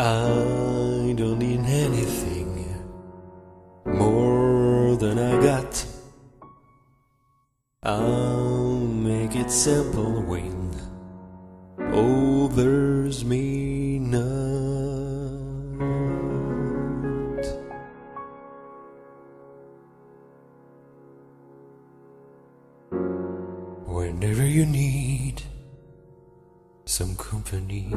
I don't need anything more than I got. I'll make it simple when others may not. Whenever you need some company.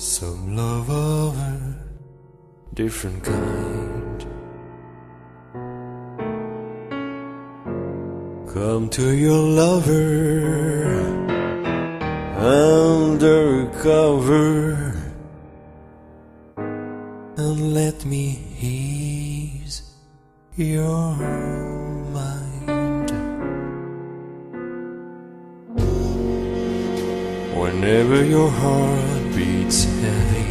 Some love of a different kind. Come to your lover under undercover and let me ease your mind. Whenever your heart beats heavy.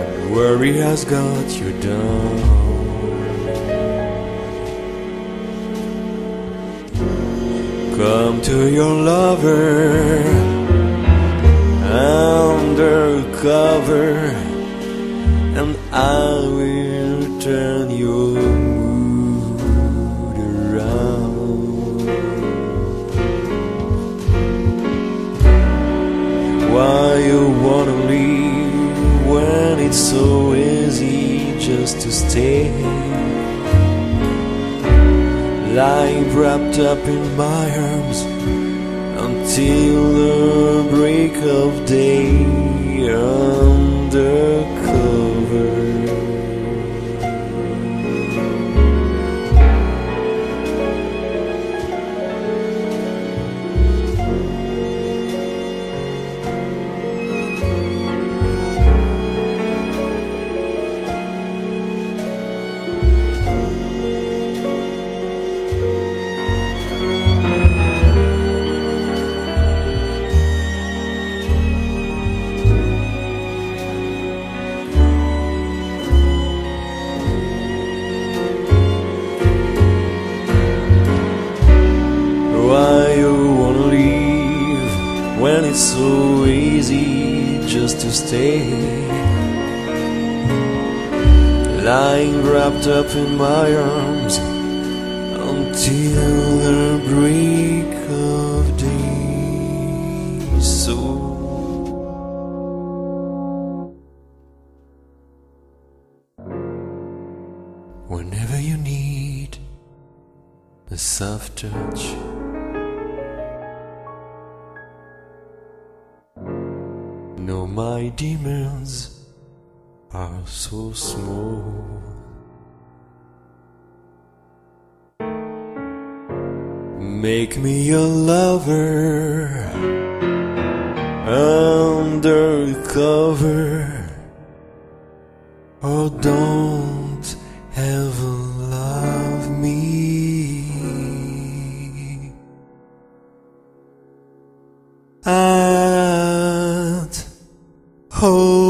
And worry has got you down. Come to your lover undercover, and I will Lying wrapped up in my arms until the break of day undercover. It's so easy just to stay? Lying wrapped up in my arms until the break of day. So whenever you need a soft touch. No, my demons are so small. Make me a lover undercover. Oh, don't Oh.